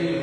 ส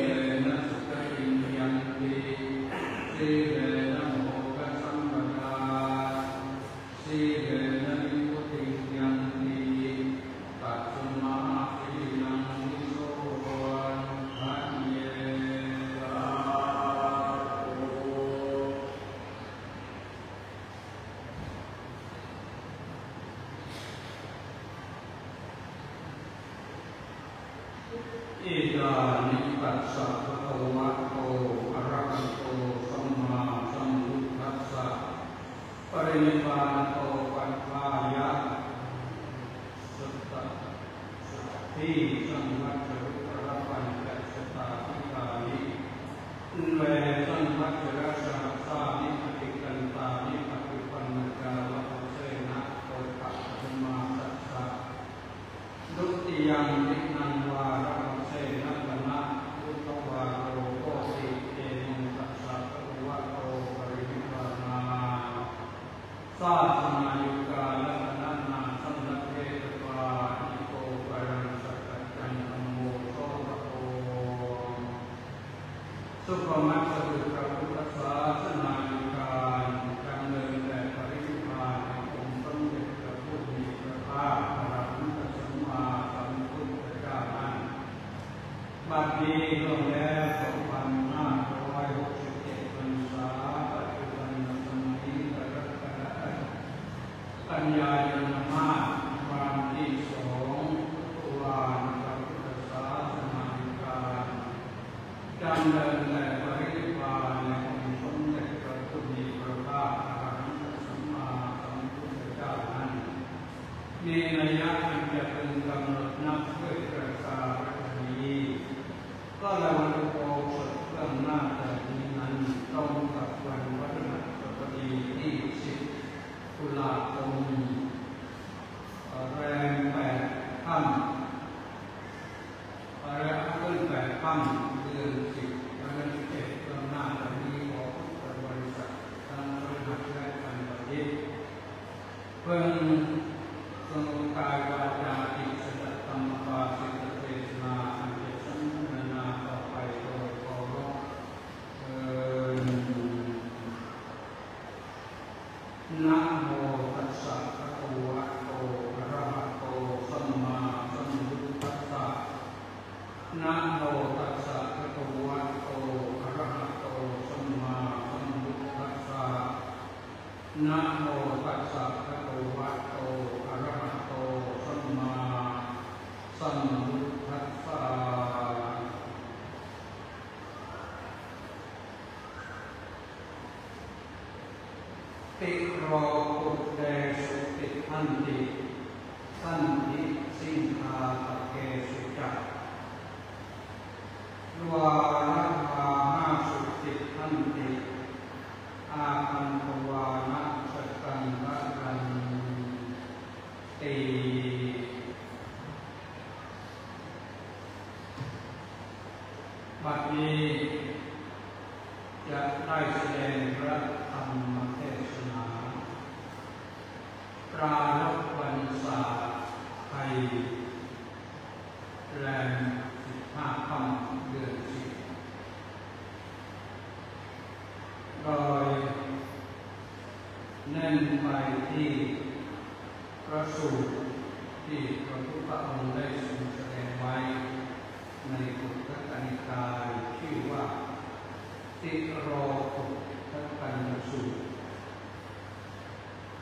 not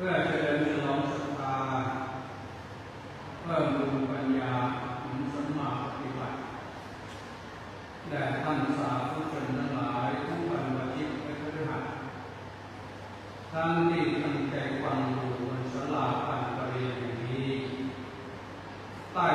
พื่อเจริญฉลองศรัทาเพิ่มบุญปัญญาถึงสมาปฏิบัติแด่ท่านสาธุชนทั้งหลายทุกวันวันทิตย์และพฤหัสท่านที่ตั้งใจฟังอยู่บนสลาการประเรียนนี้ใต้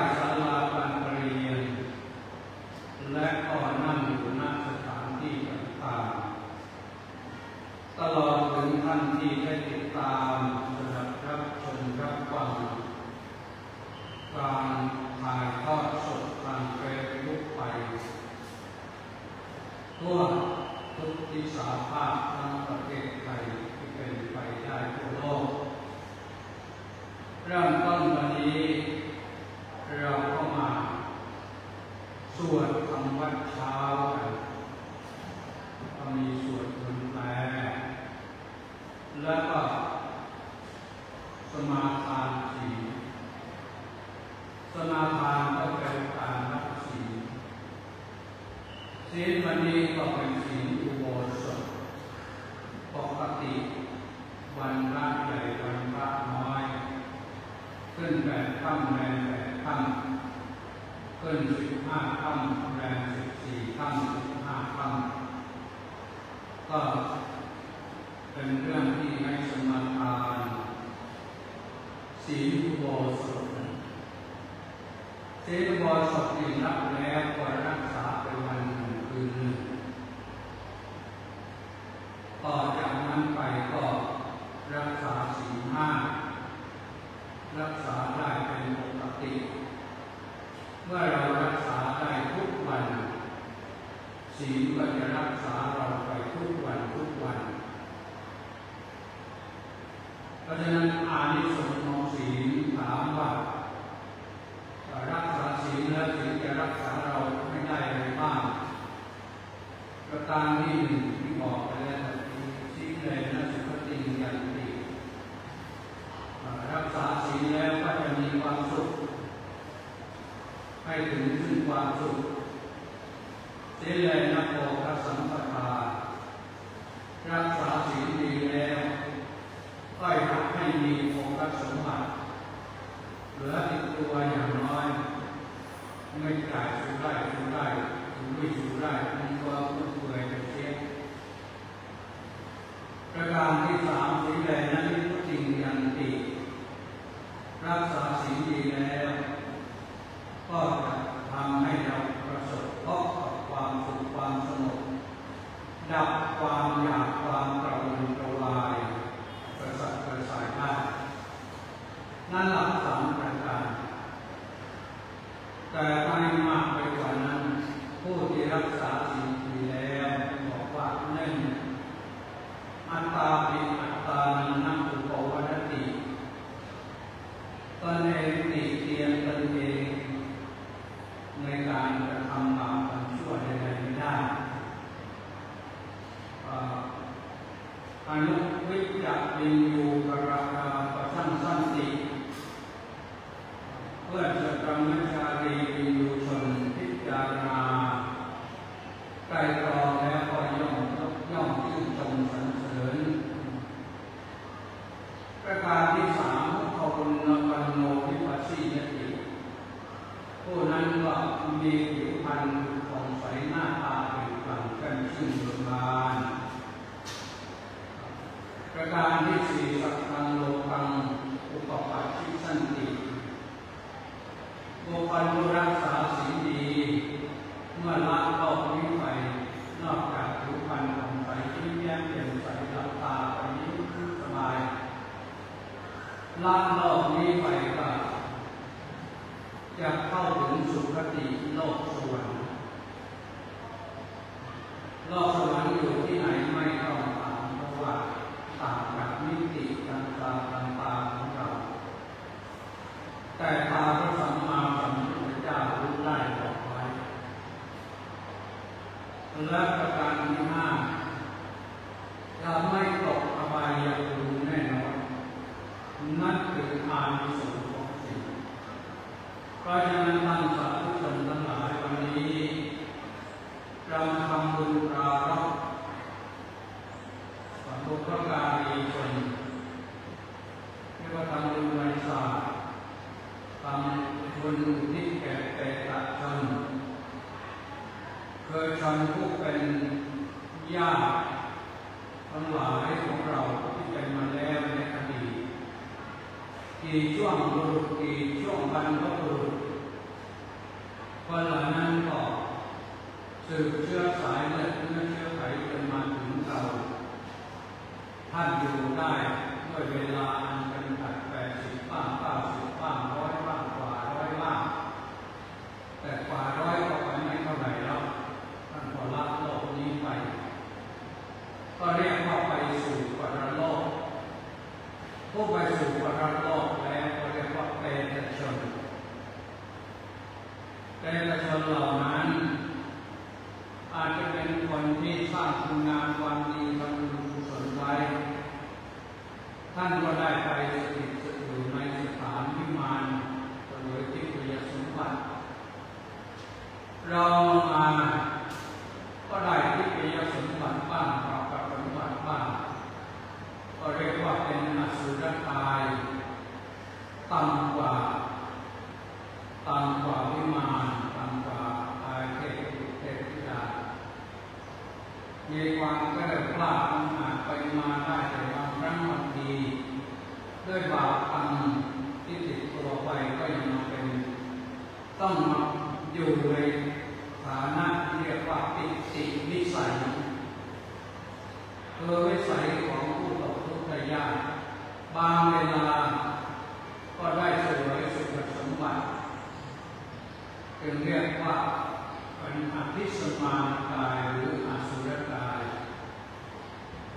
Praise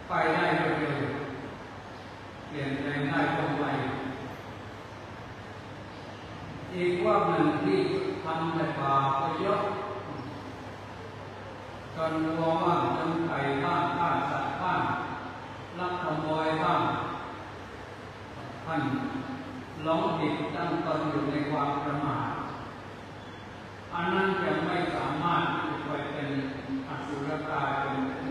ไปได้เร็วเปลี่ยนแปลงได้ตรงไปอีกว่าหนึ่งที่ทำแต่บาปไปเยอะจนรัวบ้างจนไก่บ้างฆ่าสัตว์บ้างลักขโมยบ้างท่านร้องผิดตั้งตนอยู่ในความประมาทอันนั้นจะไม่สามารถไปเป็นอสุรกายเป็น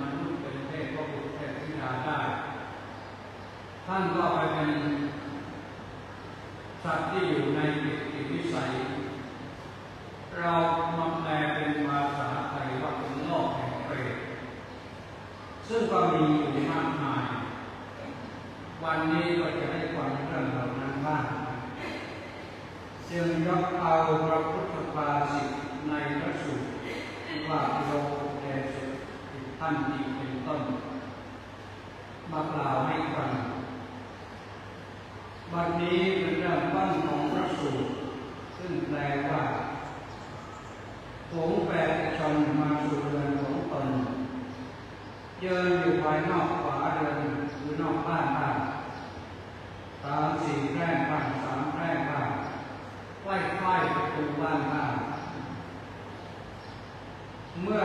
ท่านก็ไปเป็นสัตว์ที่อยู่ในจิติวิสัย เรามาแปลเป็นภาษาไทยว่าเป็นโลกแห่งเปรตซึ่งก็มีอยู่มากมาย วันนี้ก็จะให้ความเรื่องเหล่านั้นบ้างจึงยกเอาพระพุทธภาษิตในพระสูตรว่าโยแดสุท่านดีเป็นต้น มากล่าวให้ฟัง บัดนี้เป็นเรื่องต้นของพระสูตรซึ่งแปลว่าผงแปลชนมาสู่เรือนของตนเยินอยู่ภายนอกขวาเดินหรือนอกบ้านบ้างตามสี่แพร่บ้างสามแพร่บ้างใกล้ไหว้ประตูบ้านบ้างเมื่อ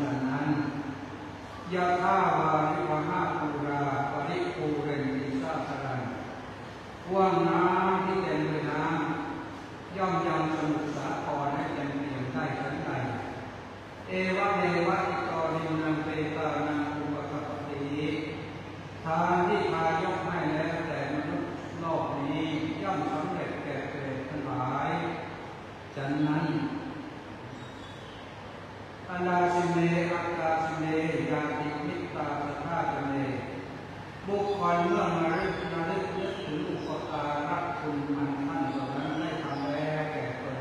ทำฉะนั้นยาท่าวาริวหาปูราปริปูเรนติสาสรันว่างน้ำที่เต็มด้วยน้ำย่อมยังสมุทรสาครให้เต็มเปี่ยมได้ชั้นใดเอวะเมวะอิตอนินังเปตานังอุปกปติทานที่พายกให้แล้วแต่มนุษย์โลกนี้ย่อมสำเร็จแก่เปรตทั้งหลาย ฉะนั้น อนาสิเมอัตตาสิเมยาติมิตาสธาตเมบุคคลเมื่อมาเรึกมารึกนึกถึงอุปการะคุณอันท่านเหล่านั้นได้ทำแล้วแก่ตน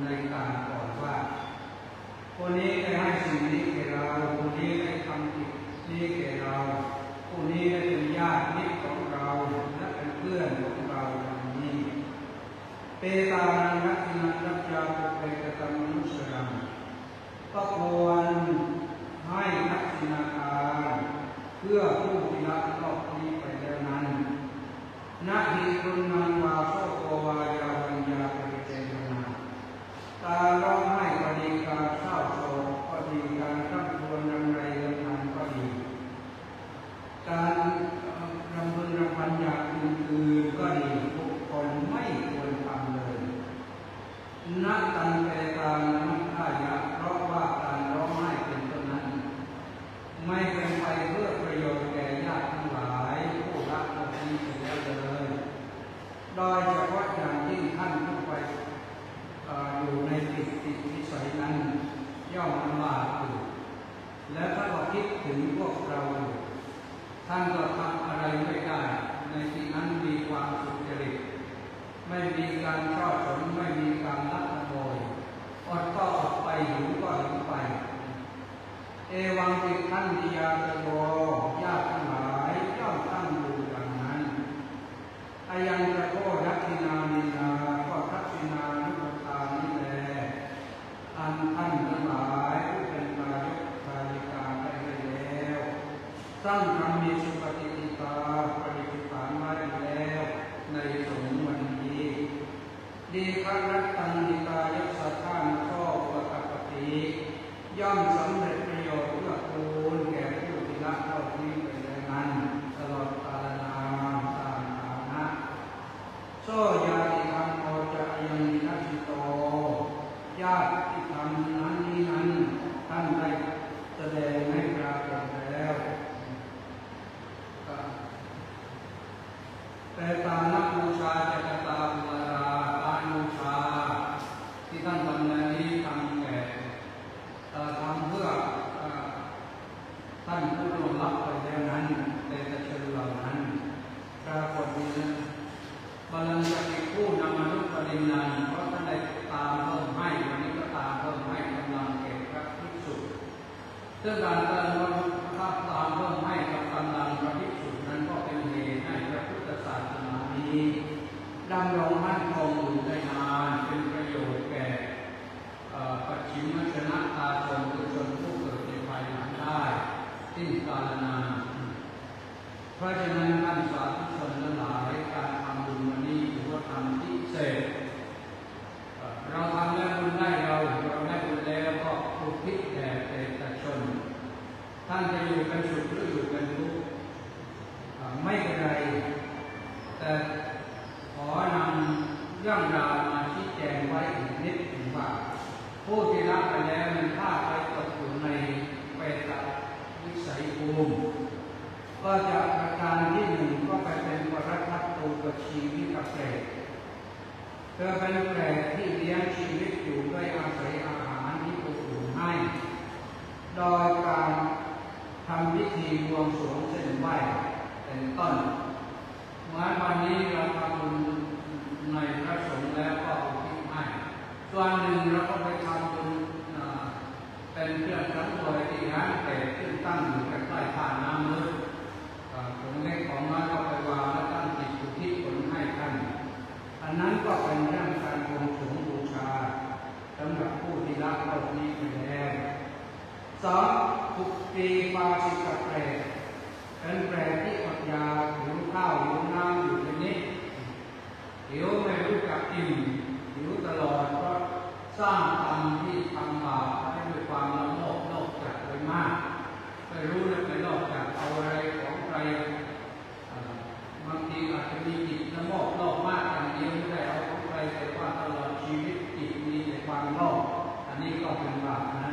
ในการก่อนว่าคนนี้ได้ให้สิ่งนี้แก่เราคนนี้ได้ทำสิ่งนี้แก่เราคนนี้ได้เป็นญาติมิตรของเราและเป็นเพื่อนของเราอย่างนี้เปตานังนักนันรัจาปุเปกตัมนุสรัง ก็ควรให้นักสินาการเพื่อผู้ที่ละโลกนี้ไปแล้วนั้นนาหิรุนังวาโสโกวายาวัญญาปริเจนนาการ้องไห้ก็ดีการเศร้าโศกก็ดีการร่ำควญรำไรรำพันก็ดี การรำพึงรำพันอยางอื่น ที่เลี้ยงชีวิตอยู่ด้วยอาศัยอาหารที่ผู้อื่นให้ โดยการทำพิธีบวงสวงเส้นไหว้เป็นต้นเมื่อวันนี้เราทำบุญในพระสงฆ์แล้วก็อุทิศให้ส่วนหนึ่งเราก็ไปทำบุญเป็นเครื่องสังเวยที่ร้านเปรตซึ่งตั้งอยู่ใกล้ๆท่าน้ำมืดผลเล็กของน้อยก็ไปวางและ อันนั้นก็เป็นเรื่องการบวงสรวงบูชาสำหรับผู้ที่ละโลกนี้ไปแล้วสองปุกตีปาสิกเปรตเป็นแปรที่อดยาหิวข้าวหิวน้ำอยู่ในนี้หิวไม่รู้กับอิ่มหิวตลอดก็สร้างกรรมที่ทำบาปให้ด้วยความละโมบโลกจัดไปมากไม่รู้เลยไปโลกจัดเอาอะไรของใคร บางทีอาจจะมีจิตละโมบโลกมากอย่างเดียวไม่ได้เอาไปแต่วามตลอดชีวิตจิตมีแต่ความโอกอันนี้ก็เป็นบาปนะ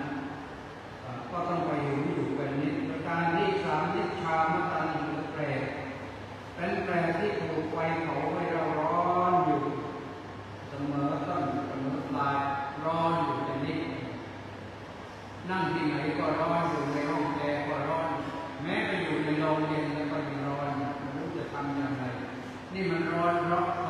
ก็ต้องไปอยู่อยู่กันนี้ประการที่สามนิชามตันเป็นแปรเป็นแปรที่ถูกไฟเผาไว้เราร้อนอยู่เสมอต้นเสมอปลายร้อนอยู่แต่นี้นั่งที่ไหนก็ร้อนอยู่ในห้องแอร์ก็ร้อน แม้ไปอยู่ในโรงเย็น นี่มันร้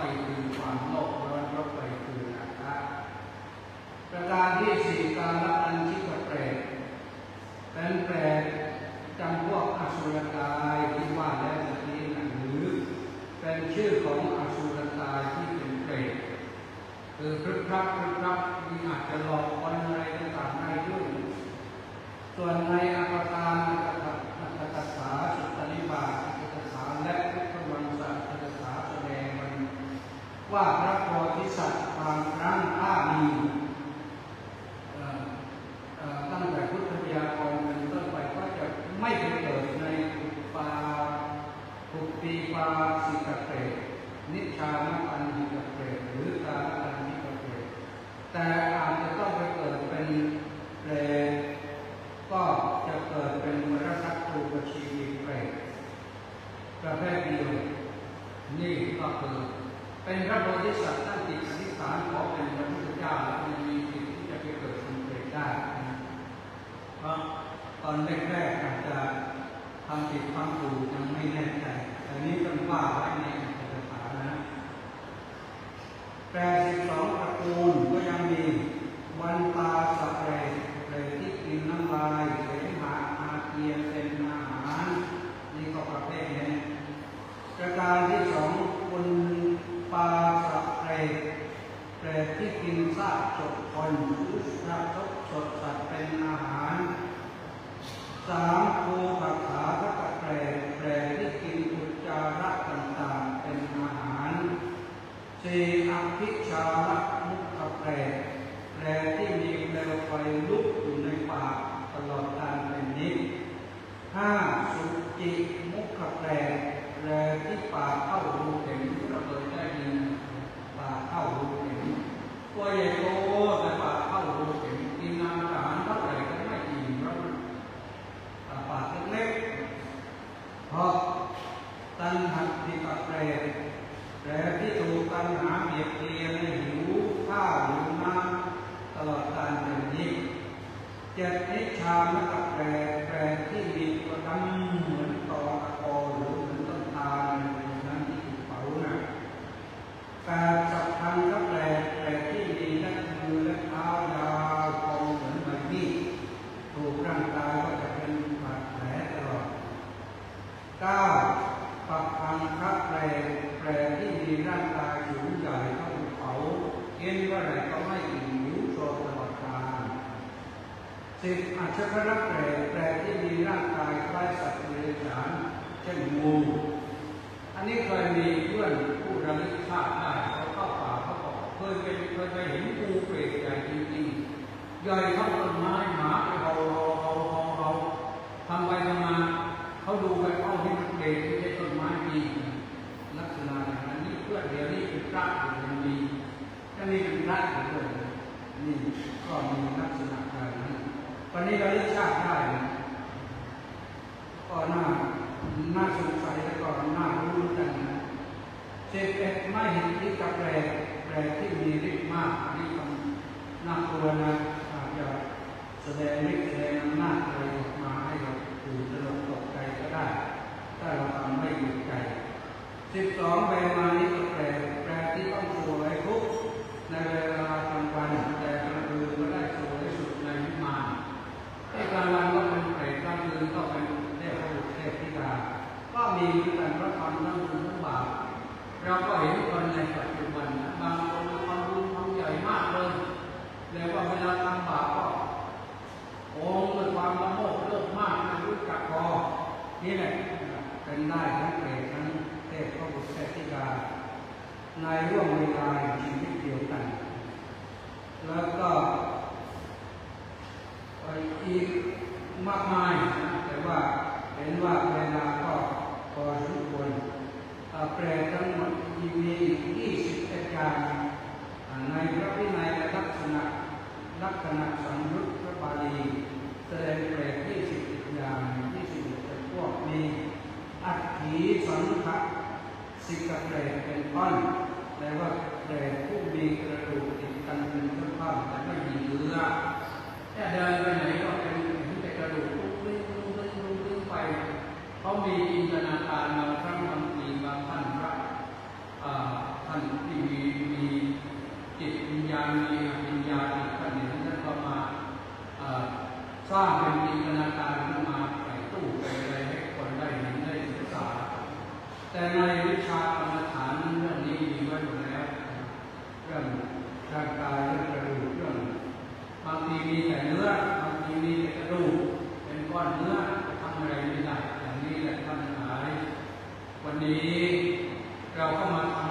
กับแปรแปรที่มีร่างกายสูงใหญ่เท่าภูเขากินเมื่อไหร่ก็ไม่อิ่มหิวโซตลอดกาลสิบอัชรแปรแปรที่มีร่างกายคล้ายสัตว์เดรัจฉานเช่นงูอันนี้เคยมีเพื่อนผู้ระลึกชาติได้เขาเข้าป่าเขาบอกเคยเป็นเคยไปเห็นงูเปรตใหญ่จริงๆใหญ่เท่าต้นไม้หมาไปเฮาเฮาเฮาเฮาเฮาทำไปทำมาเขาดูไปเอ้าที่มันเปรตที่ใช่ต้นไม้ดี ลักษณะอย่างนั้เพื่อเดียวนี่เป็นพระอยู่ยังมีถ้านี่เป็นพระอยู่ด้วยนี่ก็มีลักษณะแบบนั้วันนี้เราเลือกชาติได้ก็น่าน่าสงสัยแล้วก็น่ารู้กันนะเจ็ดเอ็ดไม่เห็นที่กับแปรแปรที่มีฤทธิ์มากนนี้คำน่ากลัวนะอาจจะแสดงฤทธิ์แสดงอำนาจอะไรออกมาให้เราตื่นตระหนกตกใจก็ได้ ถ้าเราทำไม่หยุดใจ สิบสองแปลมานี้ก็แปลแปลที่ต้องสวยทุกในเวลากลางวันแต่กลางคืนก็ได้สวยสุดในวิมานไอ้กลางวันก็เป็นเปรตกลางคืนก็เป็นเทพบุตรเทพธิดาก็มีเหมือนกันพราะทำทั้งบุญทั้งบาปเราก็เห็นคนในปัจจุบันนะบางคนทำบุญทำใหญ่มากเลยแล้วก็เวลาทำบาปก็โอ้ด้วยความละโมบโลภมากไม่รู้จักพอนี่แหละเป็นได้ทั้งเปรตทั้ง ทพบุตรเทพธิดาในร่วงเวลาชีวิตเดียวกัน แล้วก็ไปอีกมากมาย แต่ว่าเห็นว่าเวลาก็พอสมควรอ่าแปลทั้งหมดมี21อย่างอ่าในพระวินัยและลักษณะลักษณะสังยุตพระบาลีแสดงแปล21อย่าง21เป็นพวกมีอัตถีสังฆ สิกเปรตเป็นปั้นแปลว่าเปรตผู้มีกระดูกติดกันเป็นตุ้านแต่ไม่มีเนื้อถ้าเดินไปไหนก็เป็นเห็นแต่กระดูกลุกลิ้งลุกลิ้งลุกลิ้งไปเขามีอินตนาการบางครั้งบางทีบางท่านพระท่านที่มีมีจิตวิญญาณมีวิญญาณติดกันเนี่ยท่านก็มาสร้างเป็นจินตนาการขึ้นมาใส่ตู้ไป แต่ในวิชากรรมฐานเรื่องนี้มีไว้อยู่แล้วเรื่องร่างกายเรื่องกระดูกเรื่องบางทีมีแต่เนื้อบางทีมีแต่กระดูกเป็นก้อนเนื้อทำอะไรไม่ได้อย่างนี้แหละท่านหาย วันนี้เราก็มา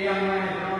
e a mãe né?